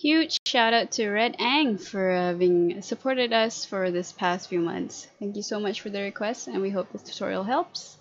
Huge shout out to Red Ang for uh, having supported us for this past few months. Thank you so much for the request and we hope this tutorial helps.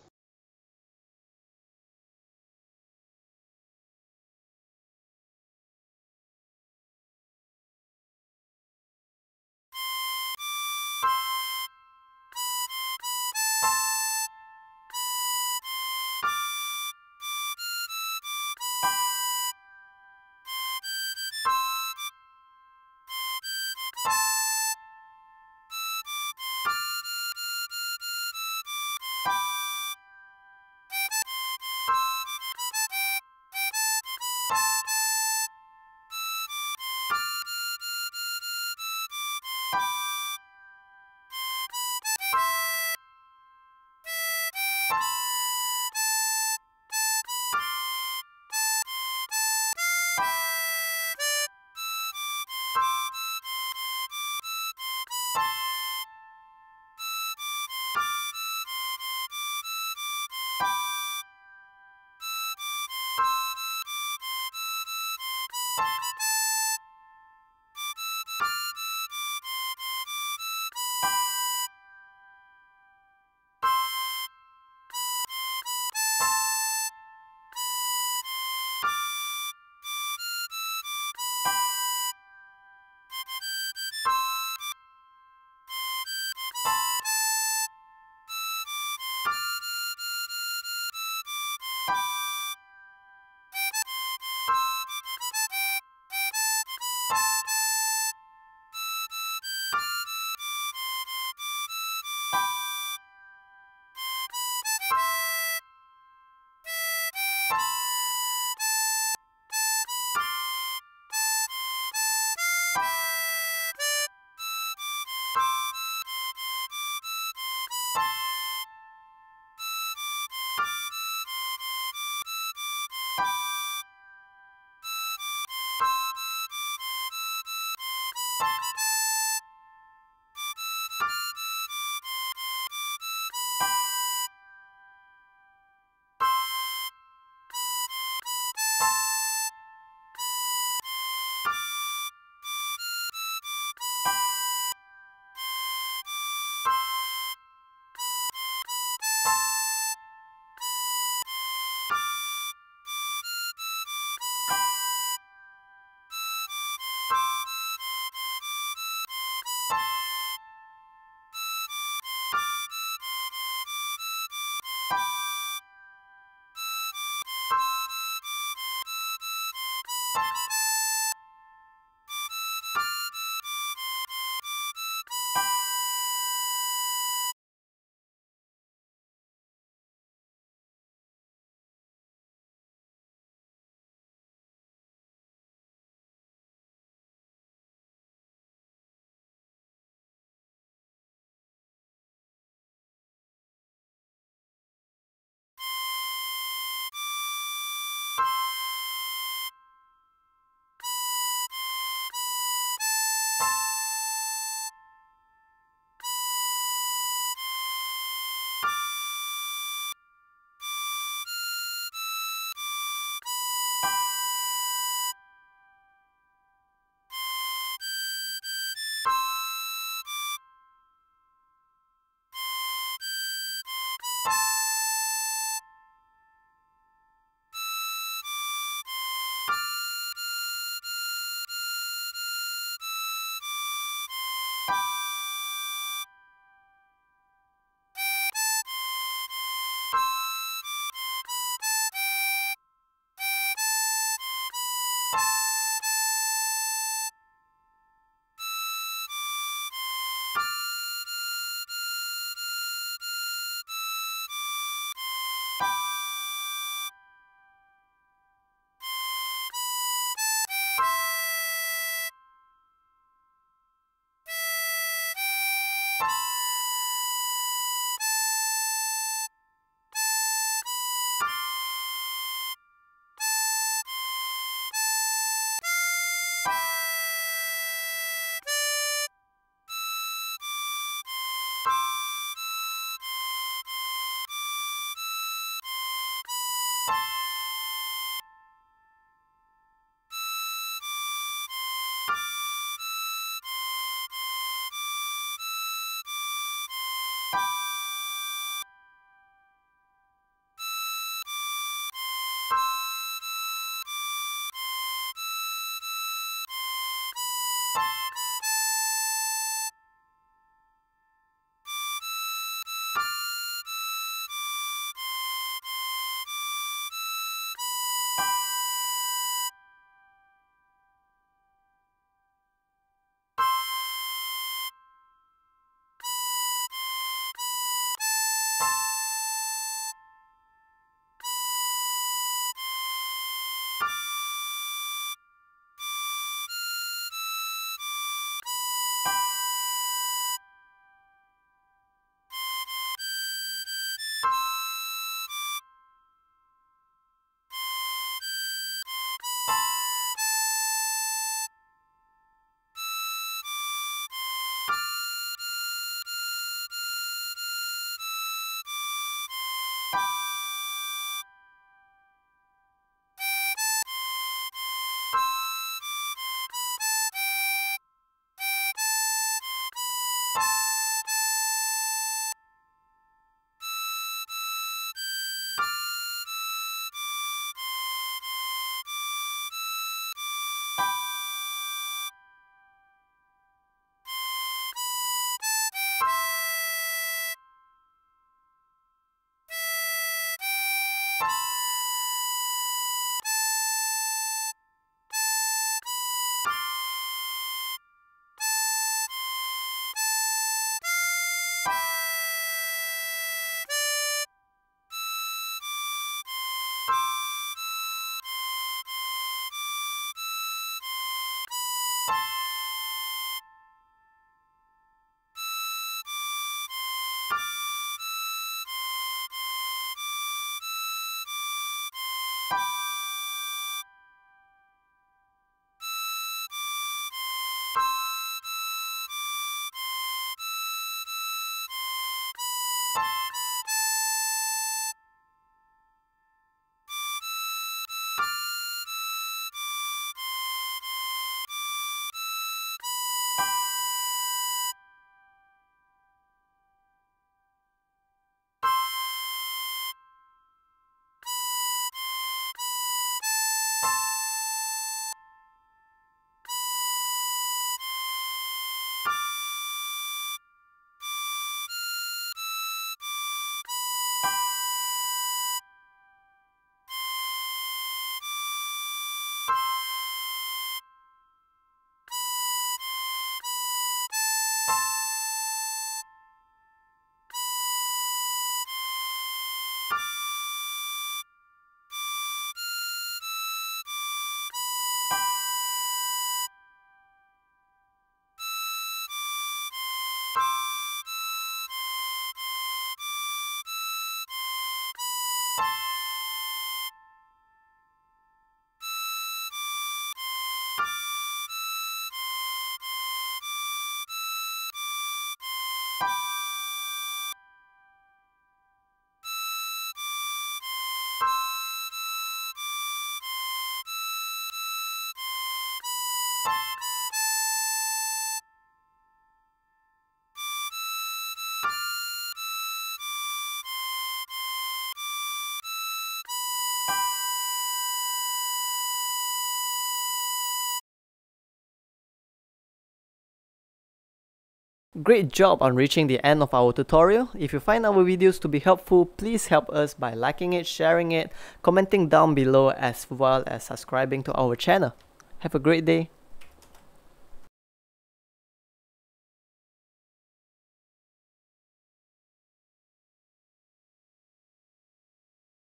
Great job on reaching the end of our tutorial. If you find our videos to be helpful, please help us by liking it, sharing it, commenting down below as well as subscribing to our channel. Have a great day.